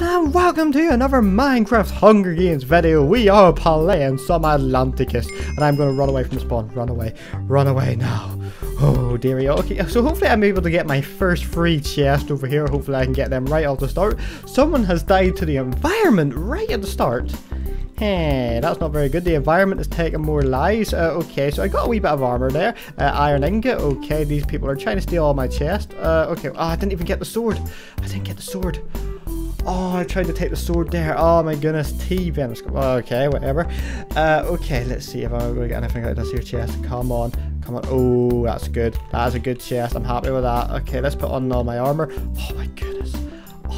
and welcome to another Minecraft Hunger Games video. We are playing some Atlanticus, and I'm going to run away from the spawn. Run away. Run away now. Oh, dearie. Okay, so hopefully I'm able to get my first free chest over here. Hopefully I can get them right off the start. Someone has died to the environment right at the start. Hey, that's not very good. The environment is taking more lives. Uh, okay, so I got a wee bit of armor there. Uh, iron ingot. Okay, these people are trying to steal all my chest. Uh, okay, oh, I didn't even get the sword. I didn't get the sword. Oh, I tried to take the sword there. Oh my goodness, T Venom. Okay, whatever. Uh, okay, let's see if I'm to get anything out of this here chest. Come on, come on. Oh, that's good. That's a good chest. I'm happy with that. Okay, let's put on all my armor. Oh my goodness.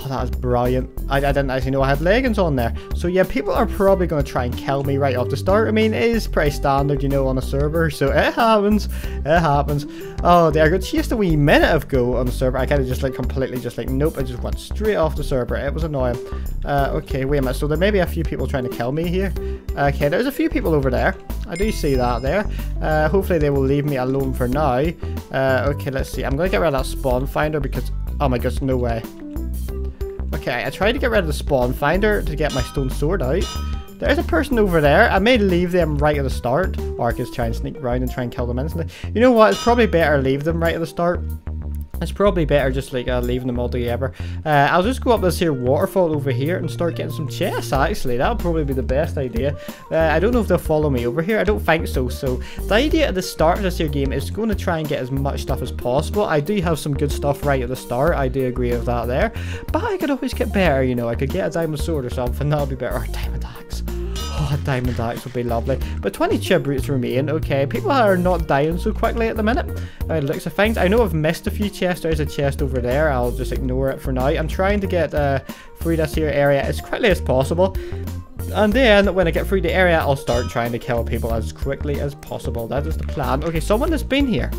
Oh, that is brilliant. I, I didn't actually know I had leggings on there. So yeah, people are probably going to try and kill me right off the start. I mean, it is pretty standard, you know, on a server. So it happens. It happens. Oh, there I got chased a wee minute ago on the server. I kind of just like completely just like, nope, I just went straight off the server. It was annoying. Uh, okay, wait a minute. So there may be a few people trying to kill me here. Okay, there's a few people over there. I do see that there. Uh, hopefully they will leave me alone for now. Uh, okay, let's see. I'm going to get rid of that spawn finder because, oh my gosh, no way. Okay, I tried to get rid of the spawn finder to get my stone sword out. There's a person over there. I may leave them right at the start. Or I could try and sneak around and try and kill them instantly. You know what? It's probably better leave them right at the start. It's probably better just like uh, leaving them all together. Uh, I'll just go up this here waterfall over here and start getting some chests actually. That'll probably be the best idea. Uh, I don't know if they'll follow me over here. I don't think so. So the idea at the start of this here game is going to try and get as much stuff as possible. I do have some good stuff right at the start. I do agree with that there. But I could always get better, you know. I could get a diamond sword or something. That'll be better. Or diamond axe. Oh, diamond axe would be lovely. But 20 tributes remain. Okay, people are not dying so quickly at the minute. Uh, looks of things. I know I've missed a few chests. There's a chest over there. I'll just ignore it for now. I'm trying to get uh, through this here area as quickly as possible. And then, when I get through the area, I'll start trying to kill people as quickly as possible. That is the plan. Okay, someone has been here.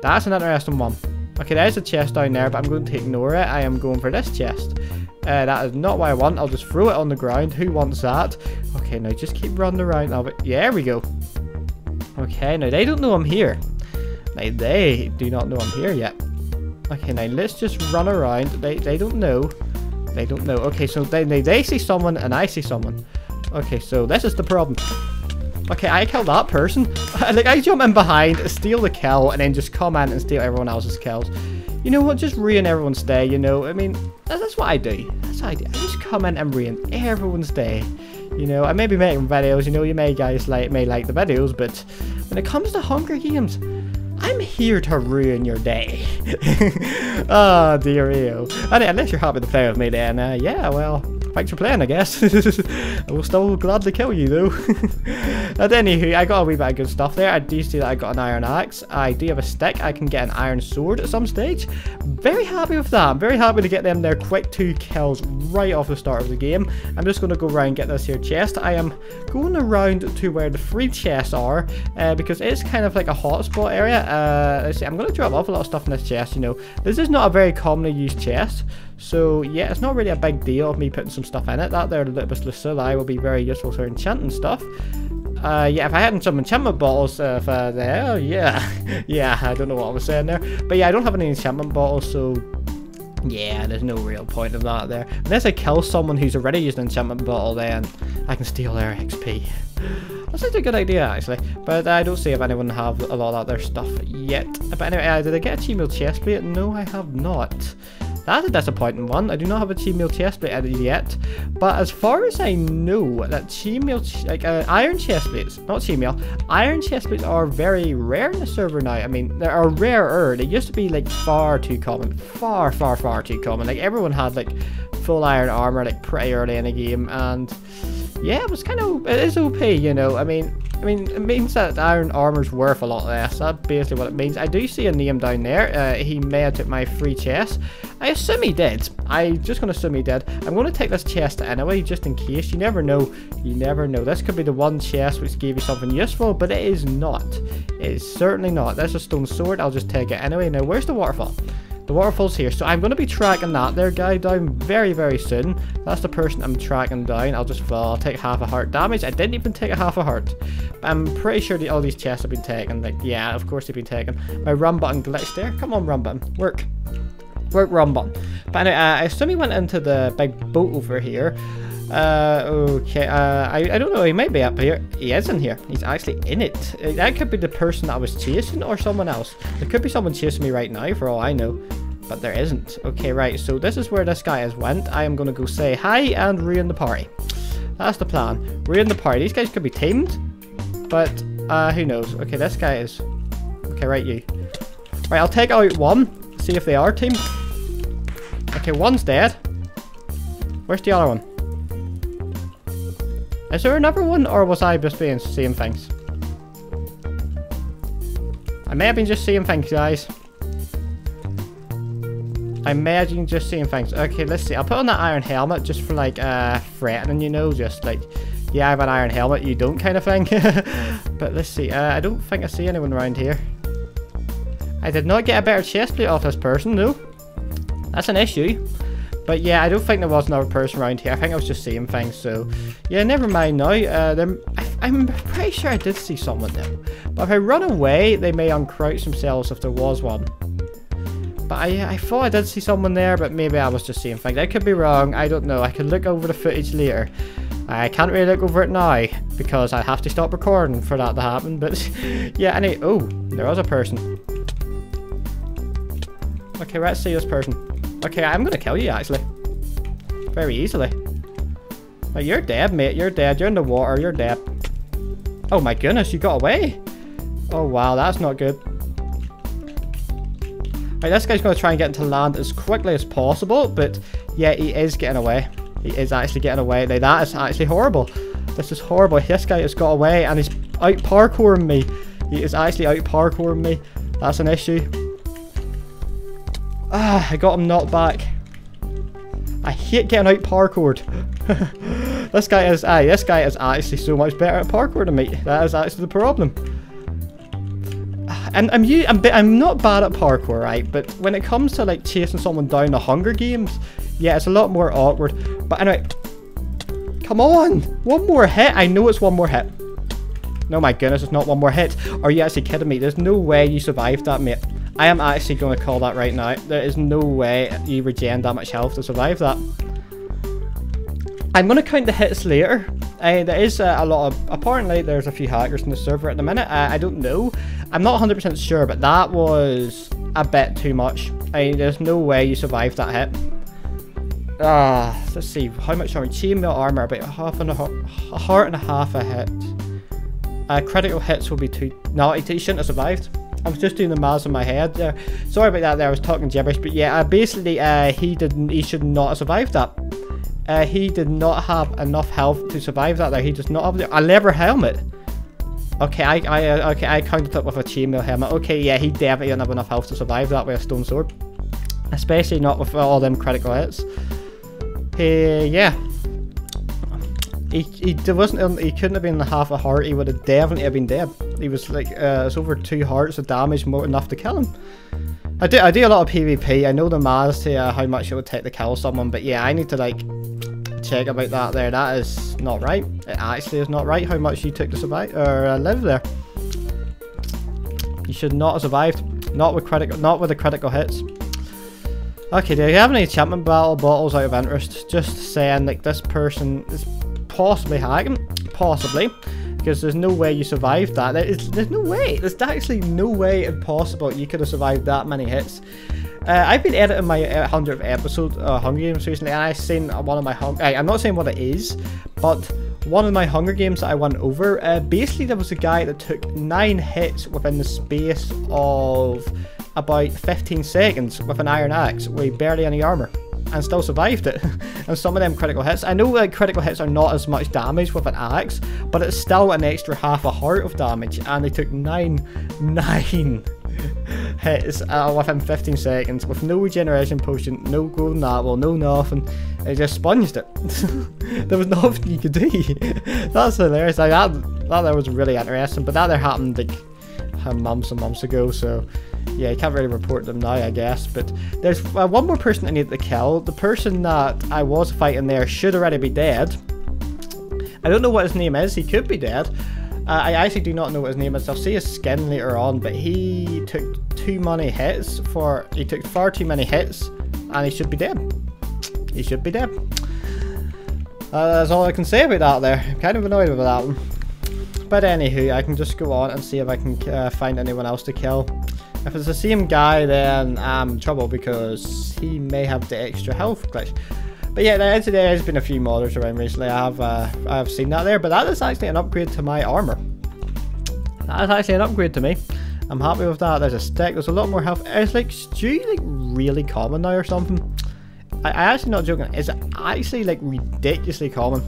That's an interesting one. Okay, there's a chest down there, but I'm going to ignore it. I am going for this chest. Uh, that is not what I want. I'll just throw it on the ground. Who wants that? Okay, now just keep running around now. But yeah, there we go. Okay, now they don't know I'm here. Now they do not know I'm here yet. Okay, now let's just run around. They they don't know. They don't know. Okay, so they they, they see someone and I see someone. Okay, so this is the problem. Okay, I killed that person. like I jump in behind, steal the kill, and then just come in and steal everyone else's kills. You know what? Just ruin everyone's day, you know? I mean, that's what I do. That's what I do. I just comment and ruin everyone's day. You know, I may be making videos, you know, you may guys like may like the videos, but when it comes to Hunger Games, I'm here to ruin your day. oh, dear you. Unless you're happy to play with me, then, uh, yeah, well, Thanks for playing, I guess. I will still gladly kill you, though. and anywho, I got a wee bit of good stuff there. I do see that I got an iron axe. I do have a stick. I can get an iron sword at some stage. Very happy with that. I'm very happy to get them there quick two kills right off the start of the game. I'm just going to go around and get this here chest. I am going around to where the free chests are uh, because it's kind of like a hotspot area. Uh, let's see, I'm going to drop off a lot of stuff in this chest, you know. This is not a very commonly used chest. So yeah, it's not really a big deal of me putting some stuff in it. That there, lapis lazuli will be very useful for enchanting stuff. Uh, yeah, if I had some enchantment bottles uh, for there, yeah. yeah, I don't know what I was saying there. But yeah, I don't have any enchantment bottles, so yeah, there's no real point of that there. Unless I kill someone who's already used an enchantment bottle, then I can steal their XP. That's a good idea, actually. But I don't see if anyone have a lot of their stuff yet. But anyway, uh, did I get a chest chestplate? No, I have not. That's a disappointing one. I do not have a chainmail chestplate yet. But as far as I know, that chainmail, ch like uh, iron chestplates, not chainmail, iron chestplates are very rare in the server now. I mean, they are rarer. They used to be like far too common. Far, far, far too common. Like everyone had like full iron armor like pretty early in the game. And yeah, it was kind of, it is OP, you know. I mean, I mean, it means that iron armor's worth a lot less. That's basically what it means. I do see a name down there. Uh, he may have took my free chest. I assume he did. I just gonna assume he did. I'm gonna take this chest anyway, just in case. You never know. You never know. This could be the one chest which gave you something useful, but it is not. It is certainly not. That's a stone sword. I'll just take it anyway. Now, where's the waterfall? The waterfall's here. So I'm going to be tracking that there guy down very, very soon. That's the person I'm tracking down. I'll just, I'll take half a heart damage. I didn't even take a half a heart. I'm pretty sure all these chests have been taken. Like, yeah, of course they've been taken. My run button glitched there. Come on, run button. Work. Work wrong button. But anyway, uh, I assume he went into the big boat over here. Uh, okay, uh, I, I don't know, he might be up here. He is in here. He's actually in it. Uh, that could be the person that I was chasing or someone else. There could be someone chasing me right now for all I know. But there isn't. Okay, right, so this is where this guy has went. I am going to go say hi and ruin the party. That's the plan. Ruin the party. These guys could be tamed, but uh, who knows. Okay, this guy is... Okay, right, you. Right, I'll take out one, see if they are teamed. Okay, one's dead. Where's the other one? Is there another one, or was I just being seeing things? I may have been just seeing things, guys. I imagine just seeing things. Okay, let's see. I'll put on that iron helmet just for like uh threatening, you know, just like yeah, I have an iron helmet, you don't kind of thing. but let's see. Uh, I don't think I see anyone around here. I did not get a better chest plate off this person, no. That's an issue. But yeah, I don't think there was another person around here. I think I was just seeing things, so... Yeah, never mind now. Uh, there, I, am pretty sure I did see someone though. But if I run away, they may uncrouch themselves if there was one. But I, I thought I did see someone there, but maybe I was just seeing things. I could be wrong. I don't know. I could look over the footage later. I can't really look over it now, because I have to stop recording for that to happen. But yeah, anyway... Oh, there was a person. Okay, let's see this person. Okay, I'm gonna kill you, actually. Very easily. You're dead, mate. You're dead. You're in the water. You're dead. Oh my goodness, you got away. Oh wow, that's not good. Right, this guy's to try and get into land as quickly as possible, but yeah, he is getting away. He is actually getting away. Now, that is actually horrible. This is horrible. This guy has got away and he's out parkouring me. He is actually out parkouring me. That's an issue. Ah, I got him knocked back. I hate getting out parkoured. this guy is, aye, this guy is actually so much better at parkour than me. That is actually the problem. And I'm I'm, I'm, I'm not bad at parkour, right? But when it comes to like chasing someone down the Hunger Games, yeah, it's a lot more awkward. But anyway, come on, one more hit. I know it's one more hit. No, my goodness, it's not one more hit. Are you actually kidding me? There's no way you survived that, mate. I am actually going to call that right now. There is no way you regen that much health to survive that. I'm going to count the hits later. Uh, there is uh, a lot of... Apparently, there's a few hackers in the server at the minute. Uh, I don't know. I'm not 100% sure, but that was a bit too much. I, there's no way you survived that hit. Ah, let's see. How much armor? Chainmail armor, about half and a, a heart and a half a hit. Uh, critical hits will be two. No, he shouldn't have survived. I was just doing the maths in my head there. Sorry about that there, I was talking gibberish, but yeah, uh, basically, uh, he didn't, he should not have survived that. Uh, he did not have enough health to survive that there. He does not have a leather helmet. Okay, I, I, uh, okay, I counted up with a chainmail helmet. Okay, yeah, he definitely didn't have enough health to survive that with a stone sword. Especially not with all them critical hits. Yeah, he, he wasn't he couldn't have been half a heart. He would have definitely have been dead. He was like uh, it's over two hearts of damage, more enough to kill him. I do I do a lot of PvP. I know the maths to uh, how much it would take to kill someone, but yeah, I need to like check about that. There, that is not right. It actually is not right how much you took to survive or uh, live there. You should not have survived. Not with critical, not with the critical hits. Okay, do you have any enchantment battle bottles out of interest? Just saying, like this person is possibly hacking, possibly, because there's no way you survived that. There is, there's no way. There's actually no way impossible you could have survived that many hits. Uh, I've been editing my 100th uh, episode uh, Hunger Games recently, and I've seen one of my Hunger. I'm not saying what it is, but one of my Hunger Games that I went over. Uh, basically, there was a guy that took nine hits within the space of about 15 seconds with an iron axe with barely any armor and still survived it. and some of them critical hits. I know like critical hits are not as much damage with an axe, but it's still an extra half a heart of damage, and they took nine, nine hits uh, within 15 seconds with no regeneration potion, no golden apple, no nothing. It just sponged it. there was nothing you could do. That's hilarious. Like that, that there was really interesting, but that there happened like months and months ago, so yeah, you can't really report them now, I guess. But there's uh, one more person I need to kill. The person that I was fighting there should already be dead. I don't know what his name is. He could be dead. Uh, I actually do not know what his name is. I'll see his skin later on, but he took too many hits for... He took far too many hits and he should be dead. He should be dead. Uh, that's all I can say about that there. I'm kind of annoyed with that one. But anywho, I can just go on and see if I can uh, find anyone else to kill. If it's the same guy, then I'm in trouble because he may have the extra health glitch. But yeah, there, there has been a few modders around recently. I have uh, I have seen that there, but that is actually an upgrade to my armor. That is actually an upgrade to me. I'm happy with that. There's a stick. There's a lot more health. It's like like really common now or something. I, I actually not joking. It's actually like ridiculously common.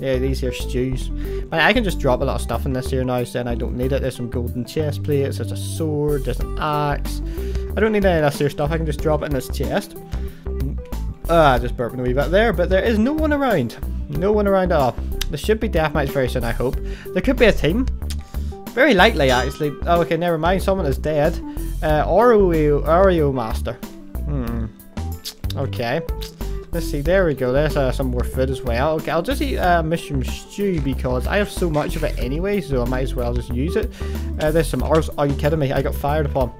Yeah, these here stews. I can just drop a lot of stuff in this here now, then I don't need it. There's some golden chest plates, there's a sword, there's an axe. I don't need any of this here stuff, I can just drop it in this chest. Ah, just burping a wee bit there, but there is no one around. No one around at all. There should be deathmatch very soon, I hope. There could be a team. Very likely, actually. Oh, okay, never mind. Someone is dead. Uh, Oreo, Oreo Master. Hmm. Okay. Let's see, there we go. There's uh, some more food as well. Okay, I'll just eat uh, mushroom stew because I have so much of it anyway, so I might as well just use it. Uh, there's some arrows. Are you kidding me? I got fired upon.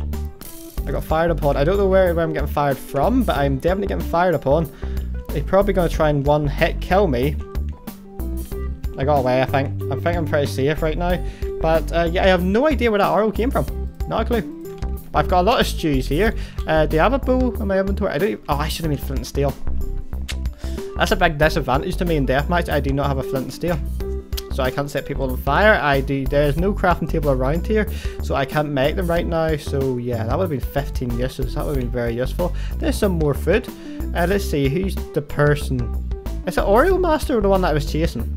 I got fired upon. I don't know where, where I'm getting fired from, but I'm definitely getting fired upon. They're probably going to try and one hit kill me. I got away, I think. I think I'm pretty safe right now. But uh, yeah, I have no idea where that arrow came from. Not a clue. I've got a lot of stews here. Uh, do I have a bow in my inventory? I don't. Even, oh, I should have made flint and steel. That's a big disadvantage to me in deathmatch. I do not have a flint and steel so I can't set people on fire. I do. There's no crafting table around here, so I can't make them right now. So yeah, that would have been 15 uses. That would have been very useful. There's some more food. Uh, let's see, who's the person? Is it Oreo Master or the one that I was chasing?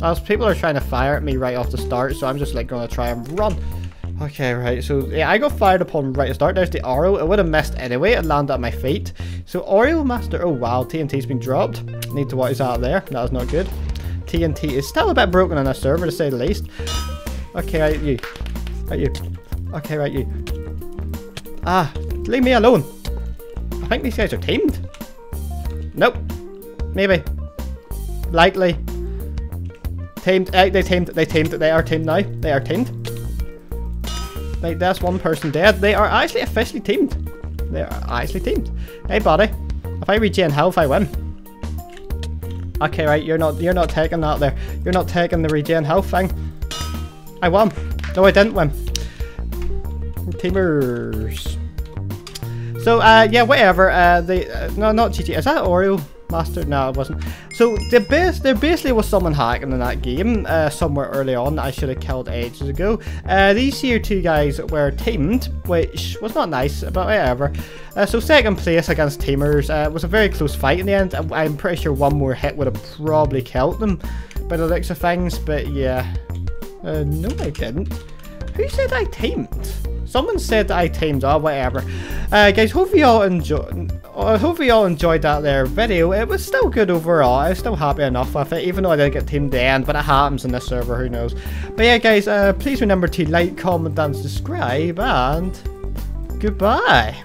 As people are trying to fire at me right off the start, so I'm just like going to try and run. Okay, right, so yeah, I got fired upon right the start. There's the arrow. It would have missed anyway. It landed at my feet. So Oreo Master, oh wow, TNT's been dropped. Need to watch that there. That was not good. TNT is still a bit broken on this server, to say the least. Okay, right, you. Right, you. Okay, right, you. Ah, leave me alone. I think these guys are teamed. Nope. Maybe. Likely. Teamed. Eh, they teamed. They teamed. They are teamed now. They are teamed. Like, that's one person dead. They are actually officially teamed. They are actually teamed. Hey, buddy. If I regen health, I win. Okay, right, you're not you're not taking that there. You're not taking the regen health thing. I won. No, I didn't win. Teamers. So, uh, yeah, whatever. Uh, the uh, no, not GG. Is that Oreo? Master? No, it wasn't. So the base, there basically was someone hacking in that game uh, somewhere early on. I should have killed ages ago. Uh, these here two guys were teamed, which was not nice, but whatever. Uh, so second place against teamers uh, was a very close fight in the end. I'm pretty sure one more hit would have probably killed them by the looks of things, but yeah. Uh, no, I didn't. Who said I teamed? Someone said I teamed, or whatever. Uh, guys, hope you all enjoy. Uh, hope you all enjoyed that there video. It was still good overall. I was still happy enough with it, even though I didn't get teamed the end. But it happens in this server, who knows? But yeah, guys, uh, please remember to like, comment, and subscribe, and goodbye.